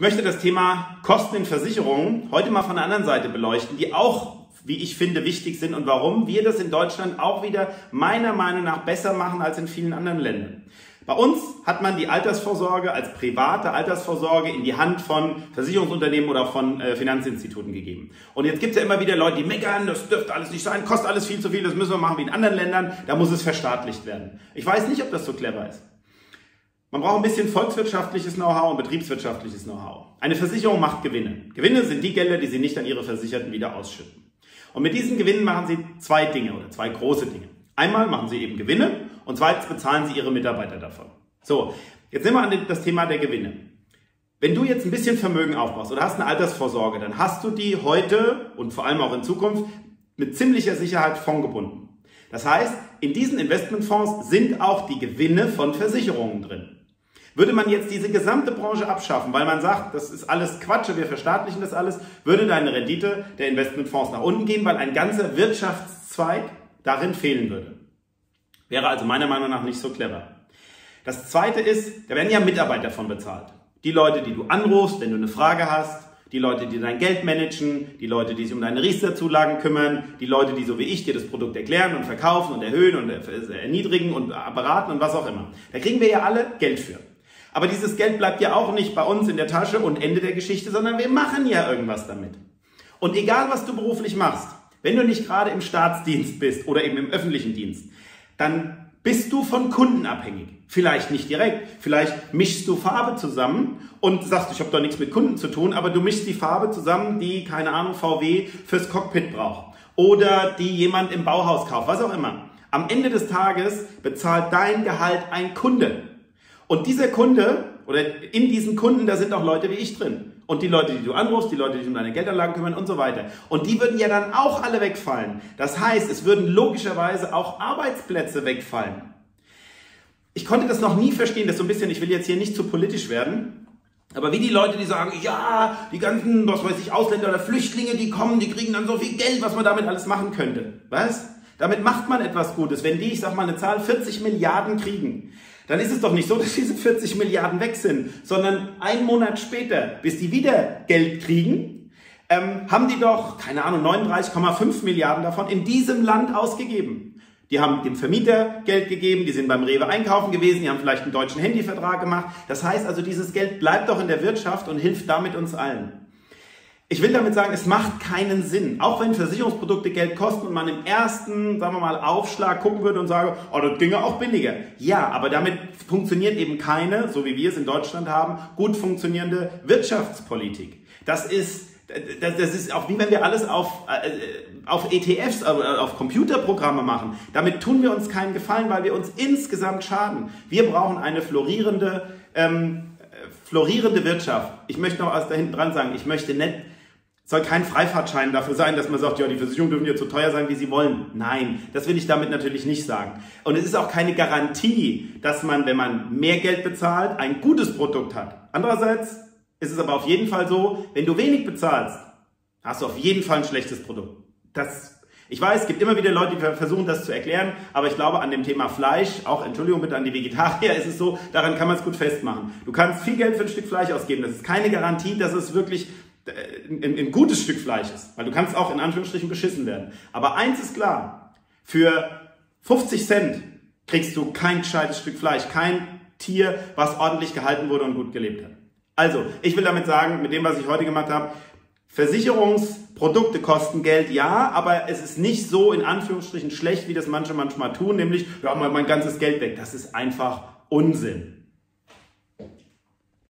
Ich möchte das Thema Kosten in Versicherungen heute mal von der anderen Seite beleuchten, die auch, wie ich finde, wichtig sind und warum wir das in Deutschland auch wieder meiner Meinung nach besser machen als in vielen anderen Ländern. Bei uns hat man die Altersvorsorge als private Altersvorsorge in die Hand von Versicherungsunternehmen oder von äh, Finanzinstituten gegeben. Und jetzt gibt es ja immer wieder Leute, die meckern, das dürfte alles nicht sein, kostet alles viel zu viel, das müssen wir machen wie in anderen Ländern, da muss es verstaatlicht werden. Ich weiß nicht, ob das so clever ist. Man braucht ein bisschen volkswirtschaftliches Know-how und betriebswirtschaftliches Know-how. Eine Versicherung macht Gewinne. Gewinne sind die Gelder, die Sie nicht an Ihre Versicherten wieder ausschütten. Und mit diesen Gewinnen machen Sie zwei Dinge oder zwei große Dinge. Einmal machen Sie eben Gewinne und zweitens bezahlen Sie Ihre Mitarbeiter davon. So, jetzt nehmen wir an das Thema der Gewinne. Wenn du jetzt ein bisschen Vermögen aufbaust oder hast eine Altersvorsorge, dann hast du die heute und vor allem auch in Zukunft mit ziemlicher Sicherheit fondgebunden. Das heißt, in diesen Investmentfonds sind auch die Gewinne von Versicherungen drin. Würde man jetzt diese gesamte Branche abschaffen, weil man sagt, das ist alles Quatsch, wir verstaatlichen das alles, würde deine Rendite der Investmentfonds nach unten gehen, weil ein ganzer Wirtschaftszweig darin fehlen würde. Wäre also meiner Meinung nach nicht so clever. Das zweite ist, da werden ja Mitarbeiter von bezahlt. Die Leute, die du anrufst, wenn du eine Frage hast, die Leute, die dein Geld managen, die Leute, die sich um deine Riester-Zulagen kümmern, die Leute, die so wie ich dir das Produkt erklären und verkaufen und erhöhen und erniedrigen und beraten und was auch immer. Da kriegen wir ja alle Geld für. Aber dieses Geld bleibt ja auch nicht bei uns in der Tasche und Ende der Geschichte, sondern wir machen ja irgendwas damit. Und egal, was du beruflich machst, wenn du nicht gerade im Staatsdienst bist oder eben im öffentlichen Dienst, dann bist du von Kunden abhängig. Vielleicht nicht direkt, vielleicht mischst du Farbe zusammen und sagst, ich habe doch nichts mit Kunden zu tun, aber du mischst die Farbe zusammen, die, keine Ahnung, VW fürs Cockpit braucht. Oder die jemand im Bauhaus kauft, was auch immer. Am Ende des Tages bezahlt dein Gehalt ein Kunde. Und dieser Kunde oder in diesen Kunden, da sind auch Leute wie ich drin. Und die Leute, die du anrufst, die Leute, die sich um deine Geldanlagen kümmern und so weiter. Und die würden ja dann auch alle wegfallen. Das heißt, es würden logischerweise auch Arbeitsplätze wegfallen. Ich konnte das noch nie verstehen, das so ein bisschen, ich will jetzt hier nicht zu politisch werden, aber wie die Leute, die sagen, ja, die ganzen, was weiß ich, Ausländer oder Flüchtlinge, die kommen, die kriegen dann so viel Geld, was man damit alles machen könnte. Was? Damit macht man etwas Gutes. Wenn die, ich sag mal eine Zahl, 40 Milliarden kriegen, dann ist es doch nicht so, dass diese 40 Milliarden weg sind, sondern einen Monat später, bis die wieder Geld kriegen, ähm, haben die doch, keine Ahnung, 39,5 Milliarden davon in diesem Land ausgegeben. Die haben dem Vermieter Geld gegeben, die sind beim Rewe einkaufen gewesen, die haben vielleicht einen deutschen Handyvertrag gemacht. Das heißt also, dieses Geld bleibt doch in der Wirtschaft und hilft damit uns allen. Ich will damit sagen, es macht keinen Sinn. Auch wenn Versicherungsprodukte Geld kosten und man im ersten, sagen wir mal, Aufschlag gucken würde und sage, oh, das ginge auch billiger. Ja, aber damit funktioniert eben keine, so wie wir es in Deutschland haben, gut funktionierende Wirtschaftspolitik. Das ist, das, ist auch wie wenn wir alles auf, äh, auf ETFs, äh, auf Computerprogramme machen. Damit tun wir uns keinen Gefallen, weil wir uns insgesamt schaden. Wir brauchen eine florierende, ähm, florierende Wirtschaft. Ich möchte noch was da hinten dran sagen. Ich möchte nicht soll kein Freifahrtschein dafür sein, dass man sagt, ja, die Versicherungen dürfen jetzt so teuer sein, wie sie wollen. Nein, das will ich damit natürlich nicht sagen. Und es ist auch keine Garantie, dass man, wenn man mehr Geld bezahlt, ein gutes Produkt hat. Andererseits ist es aber auf jeden Fall so, wenn du wenig bezahlst, hast du auf jeden Fall ein schlechtes Produkt. Das ich weiß, es gibt immer wieder Leute, die versuchen, das zu erklären, aber ich glaube, an dem Thema Fleisch, auch Entschuldigung bitte an die Vegetarier, ist es so, daran kann man es gut festmachen. Du kannst viel Geld für ein Stück Fleisch ausgeben. Das ist keine Garantie, dass es wirklich ein, ein gutes Stück Fleisch ist, weil du kannst auch in Anführungsstrichen beschissen werden. Aber eins ist klar, für 50 Cent kriegst du kein gescheites Stück Fleisch, kein Tier, was ordentlich gehalten wurde und gut gelebt hat. Also, ich will damit sagen, mit dem, was ich heute gemacht habe, Versicherungsprodukte kosten Geld, ja, aber es ist nicht so in Anführungsstrichen schlecht, wie das manche manchmal tun, nämlich, ja, mal mein ganzes Geld weg. Das ist einfach Unsinn.